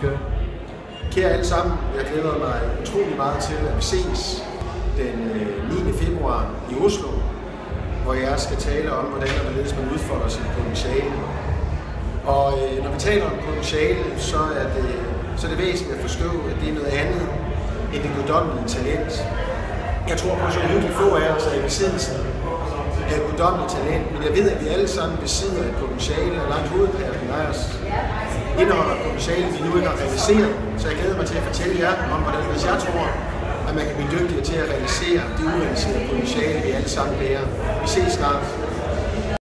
kører. Kære alle sammen, jeg glæder mig utrolig meget til, at vi ses den øh, 9. Februar i Oslo, hvor jeg skal tale om, hvordan og hvorledes man udfolder sit potentiale. Og øh, når vi taler om potentiale, så er, det, så er det væsentligt at forstå, at det er noget andet end det guddommelige talent. Jeg tror på, så hyggeligt få af os er i besiddelse af et guddommeligt talent, men jeg ved, at vi alle sammen besidder et potentiale, og langt hovedparten af os indeholder potentiale, vi nu ikke har realiseret. Så jeg glæder mig til at fortælle jer om, hvordan hvis jeg tror, at man kan blive dygtigere til at realisere det urealiserede potentiale, vi alle sammen bærer. Vi ses snart.